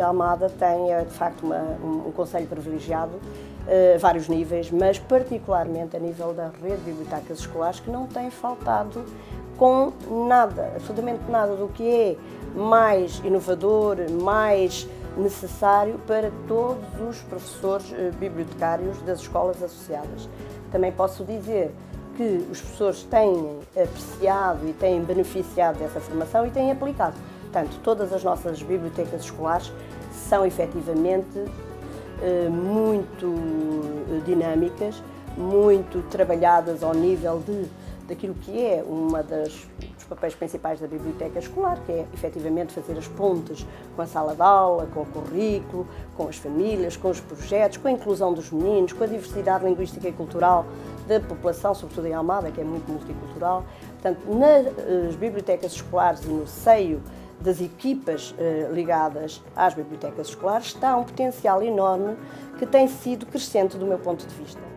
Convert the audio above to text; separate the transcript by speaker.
Speaker 1: Almada tem, é, de facto, uma, um, um conselho privilegiado a vários níveis, mas particularmente a nível da rede de bibliotecas escolares, que não tem faltado com nada, absolutamente nada do que é mais inovador, mais necessário para todos os professores eh, bibliotecários das escolas associadas. Também posso dizer que os professores têm apreciado e têm beneficiado dessa formação e têm aplicado. Portanto, todas as nossas bibliotecas escolares são efetivamente eh, muito eh, dinâmicas, muito trabalhadas ao nível de daquilo que é uma das dos papéis principais da biblioteca escolar, que é efetivamente fazer as pontes com a sala de aula, com o currículo, com as famílias, com os projetos, com a inclusão dos meninos, com a diversidade linguística e cultural da população, sobretudo em Almada, que é muito multicultural. Portanto, nas bibliotecas escolares e no seio das equipas eh, ligadas às bibliotecas escolares está um potencial enorme que tem sido crescente do meu ponto de vista.